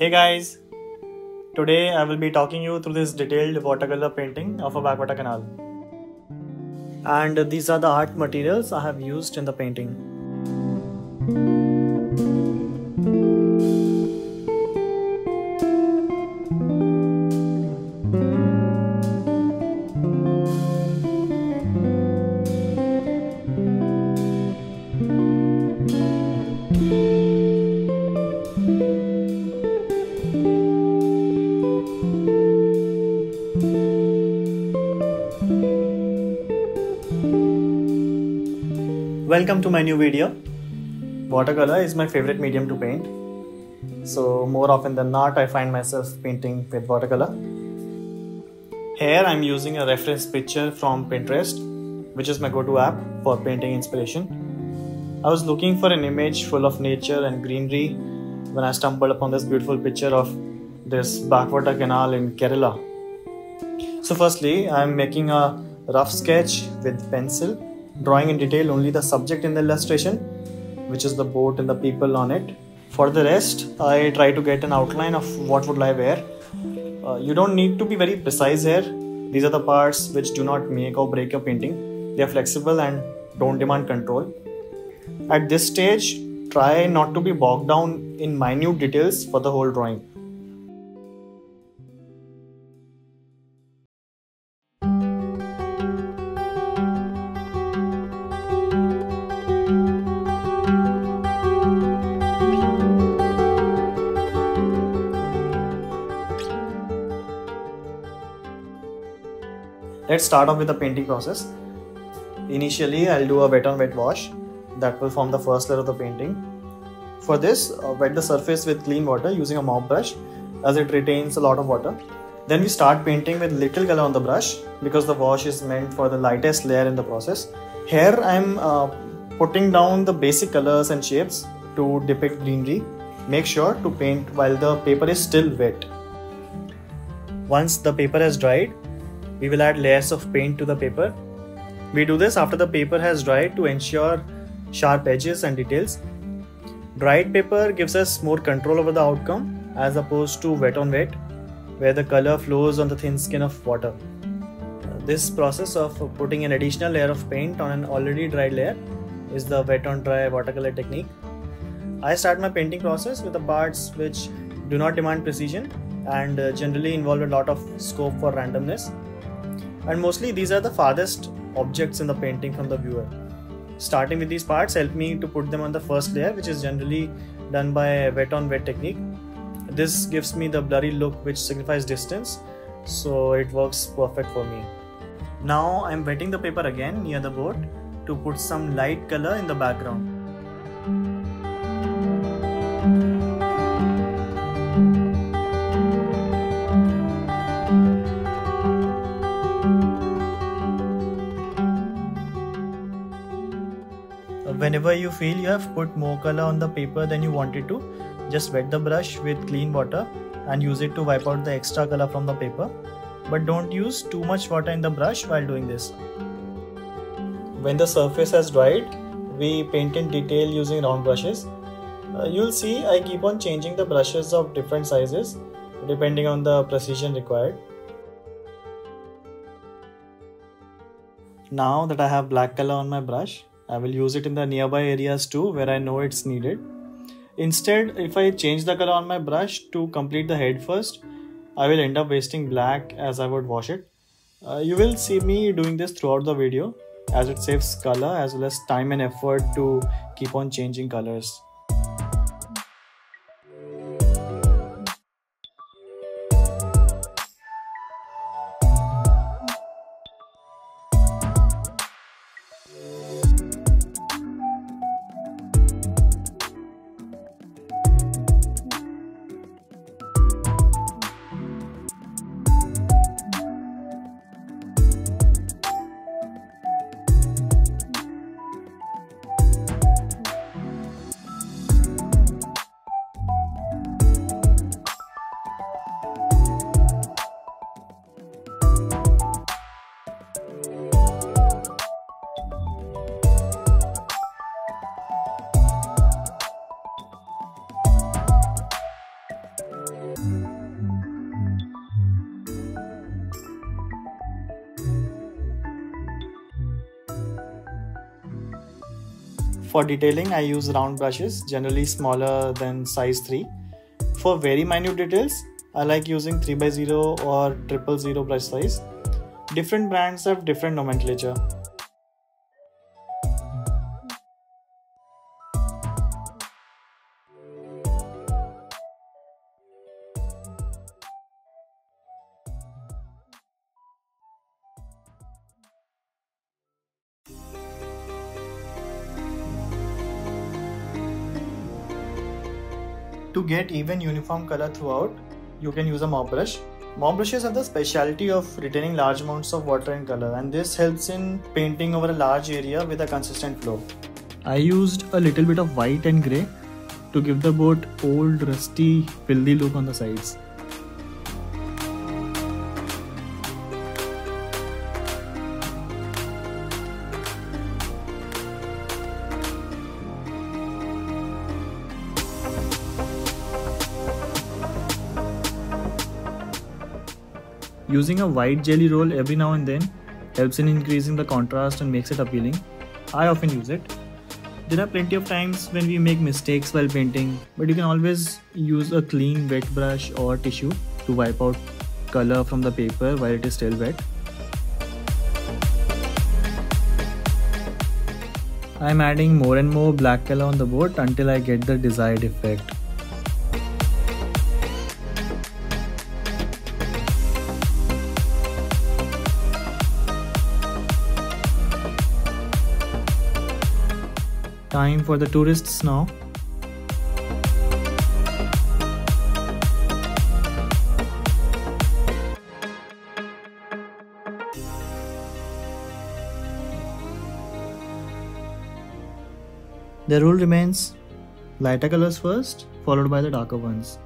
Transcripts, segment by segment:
Hey guys! Today I will be talking you through this detailed watercolor painting of a backwater canal. And these are the art materials I have used in the painting. Welcome to my new video. Watercolor is my favorite medium to paint. So, more often than not, I find myself painting with watercolor. Here, I'm using a reference picture from Pinterest, which is my go to app for painting inspiration. I was looking for an image full of nature and greenery when I stumbled upon this beautiful picture of this backwater canal in Kerala. So, firstly, I'm making a rough sketch with pencil drawing in detail only the subject in the illustration, which is the boat and the people on it. For the rest, I try to get an outline of what would lie where. Uh, you don't need to be very precise here. These are the parts which do not make or break your painting. They are flexible and don't demand control. At this stage, try not to be bogged down in minute details for the whole drawing. Let's start off with the painting process. Initially, I'll do a wet on wet wash that will form the first layer of the painting. For this, uh, wet the surface with clean water using a mop brush as it retains a lot of water. Then we start painting with little color on the brush because the wash is meant for the lightest layer in the process. Here I'm uh, putting down the basic colors and shapes to depict greenery. Make sure to paint while the paper is still wet. Once the paper has dried, we will add layers of paint to the paper. We do this after the paper has dried to ensure sharp edges and details. Dried paper gives us more control over the outcome as opposed to wet on wet, where the color flows on the thin skin of water. This process of putting an additional layer of paint on an already dried layer is the wet on dry watercolor technique. I start my painting process with the parts which do not demand precision and uh, generally involve a lot of scope for randomness and mostly these are the farthest objects in the painting from the viewer. Starting with these parts help me to put them on the first layer which is generally done by wet on wet technique. This gives me the blurry look which signifies distance so it works perfect for me. Now I'm wetting the paper again near the boat to put some light color in the background. Whenever you feel you have put more color on the paper than you wanted to just wet the brush with clean water and use it to wipe out the extra color from the paper. But don't use too much water in the brush while doing this. When the surface has dried we paint in detail using round brushes. Uh, you'll see i keep on changing the brushes of different sizes depending on the precision required. Now that i have black color on my brush I will use it in the nearby areas too where I know it's needed. Instead, if I change the color on my brush to complete the head first, I will end up wasting black as I would wash it. Uh, you will see me doing this throughout the video as it saves color as well as time and effort to keep on changing colors. For detailing, I use round brushes, generally smaller than size 3. For very minute details, I like using 3x0 or triple zero brush size. Different brands have different nomenclature. Get even uniform color throughout, you can use a mop brush. Mop brushes have the specialty of retaining large amounts of water and color and this helps in painting over a large area with a consistent flow. I used a little bit of white and grey to give the boat old rusty filthy look on the sides. Using a white Gelly Roll every now and then helps in increasing the contrast and makes it appealing. I often use it. There are plenty of times when we make mistakes while painting, but you can always use a clean wet brush or tissue to wipe out color from the paper while it is still wet. I'm adding more and more black color on the boat until I get the desired effect. Time for the tourists now. The rule remains lighter colors first, followed by the darker ones.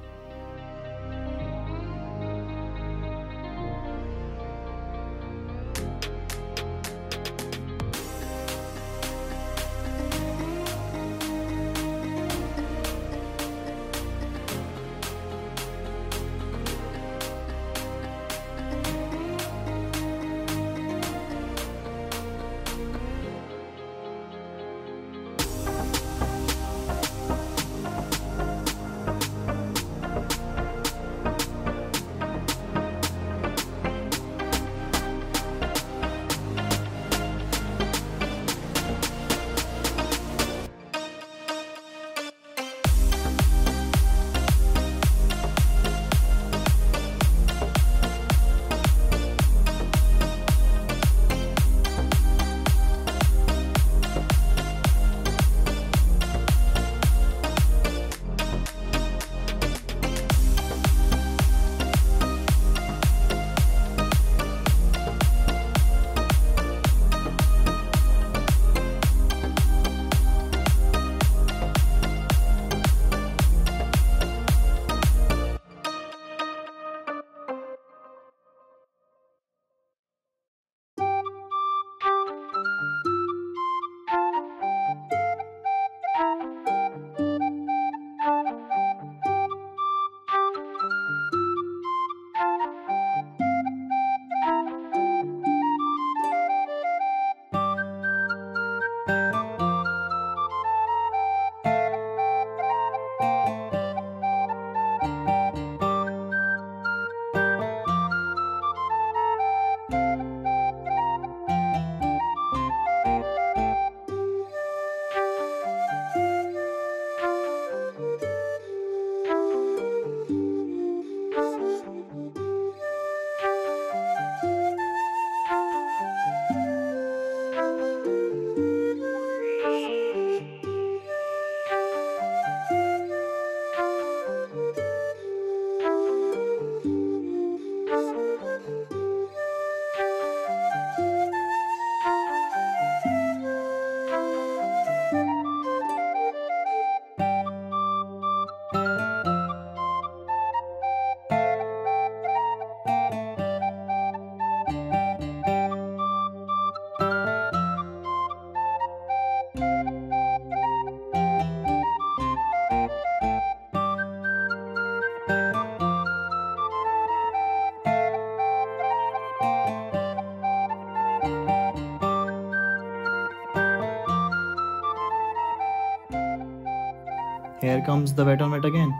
Here comes the wet on wet again.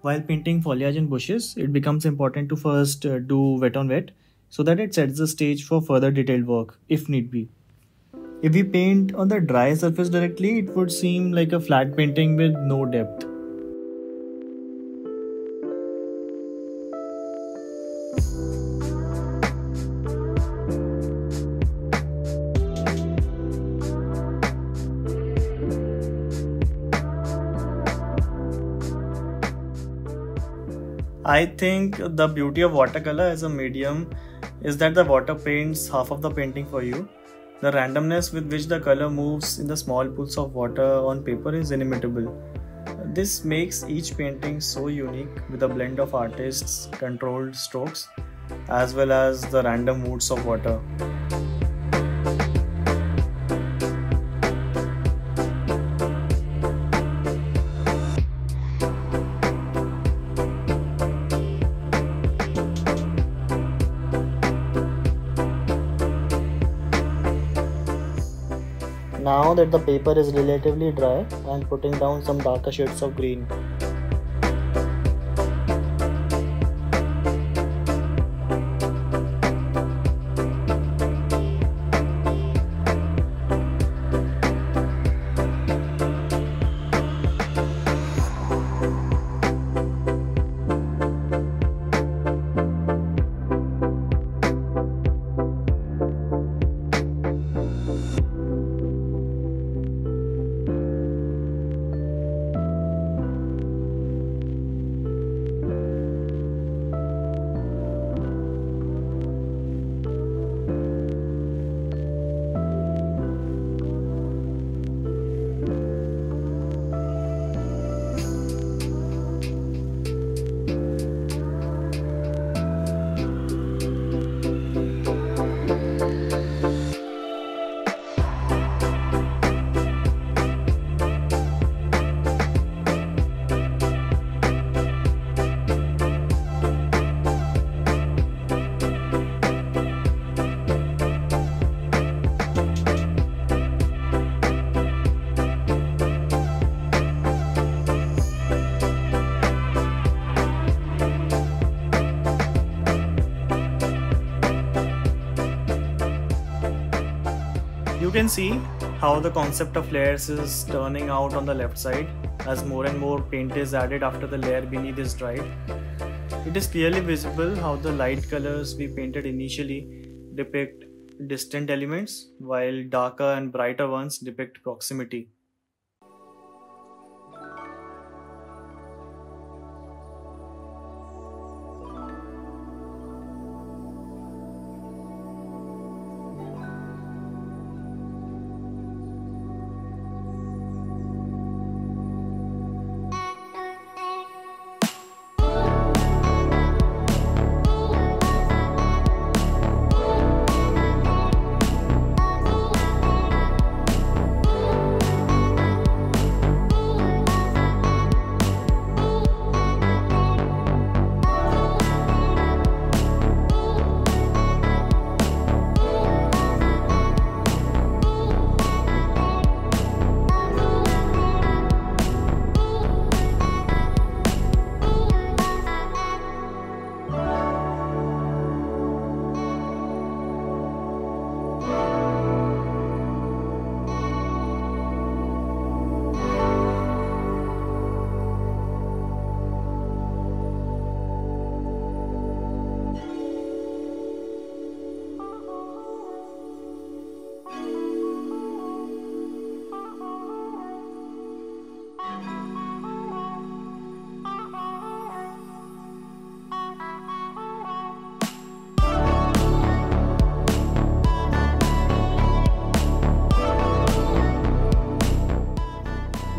While painting foliage and bushes, it becomes important to first uh, do wet on wet so that it sets the stage for further detailed work if need be. If we paint on the dry surface directly, it would seem like a flat painting with no depth. I think the beauty of watercolor as a medium is that the water paints half of the painting for you. The randomness with which the color moves in the small pools of water on paper is inimitable. This makes each painting so unique with a blend of artists' controlled strokes as well as the random moods of water. Now that the paper is relatively dry, I am putting down some darker shades of green. Can see how the concept of layers is turning out on the left side as more and more paint is added after the layer beneath is dried. It is clearly visible how the light colors we painted initially depict distant elements while darker and brighter ones depict proximity.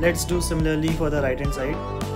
Let's do similarly for the right hand side.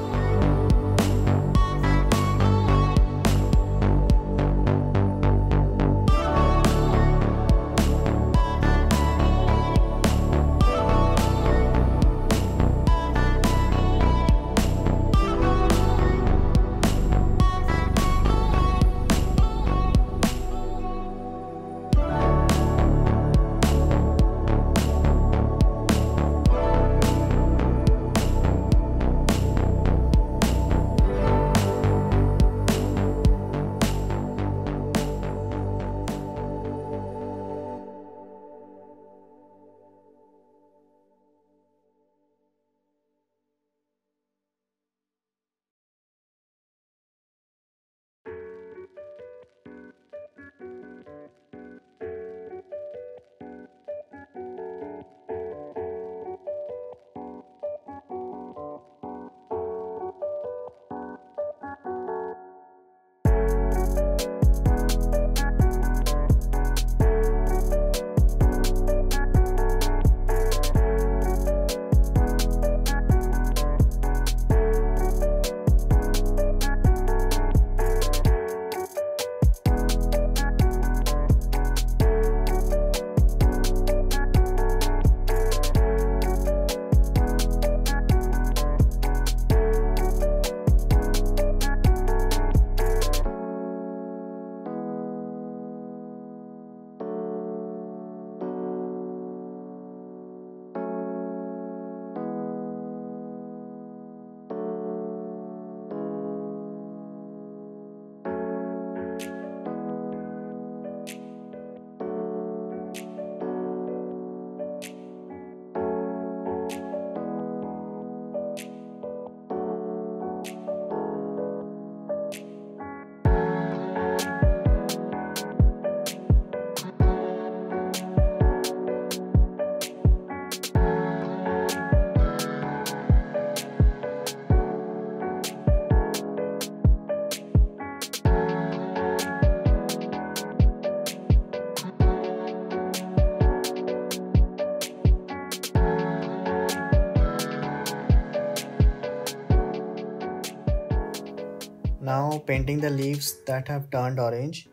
Painting the leaves that have turned orange.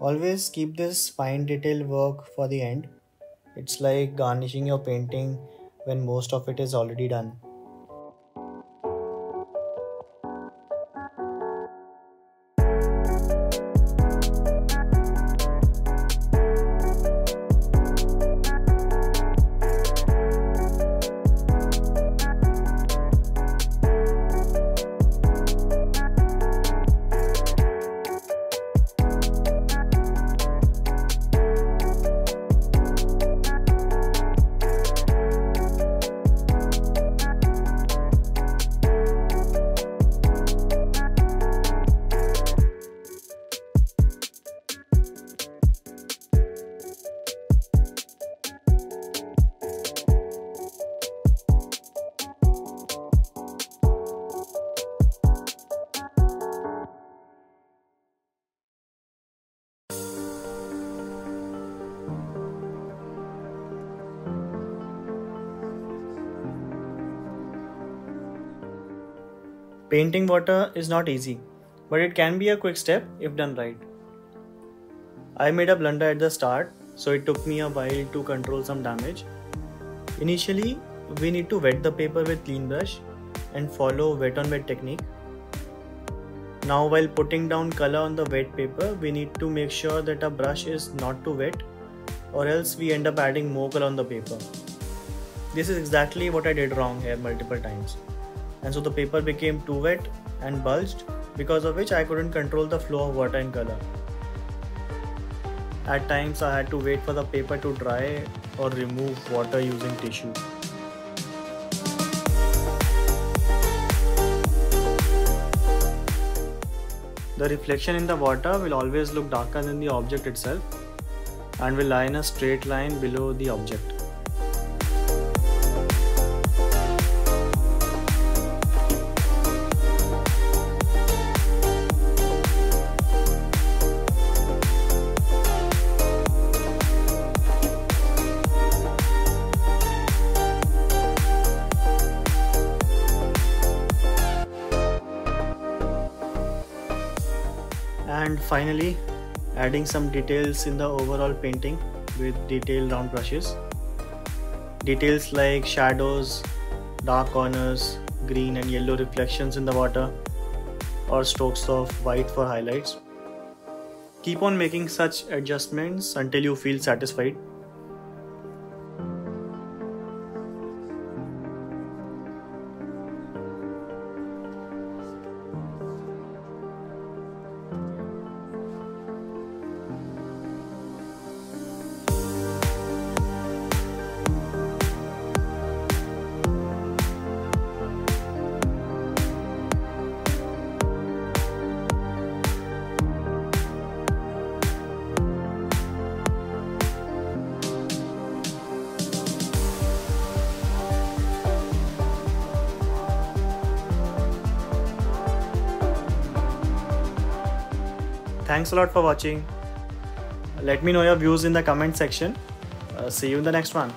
Always keep this fine detail work for the end. It's like garnishing your painting when most of it is already done. Painting water is not easy, but it can be a quick step if done right. I made a blunder at the start, so it took me a while to control some damage. Initially, we need to wet the paper with clean brush and follow wet on wet technique. Now while putting down color on the wet paper, we need to make sure that our brush is not too wet or else we end up adding more color on the paper. This is exactly what I did wrong here multiple times and so the paper became too wet and bulged because of which I couldn't control the flow of water and color. At times I had to wait for the paper to dry or remove water using tissue. The reflection in the water will always look darker than the object itself and will lie in a straight line below the object. Finally adding some details in the overall painting with detailed round brushes. Details like shadows dark corners green and yellow reflections in the water or strokes of white for highlights. Keep on making such adjustments until you feel satisfied Thanks a lot for watching. Let me know your views in the comment section. Uh, see you in the next one.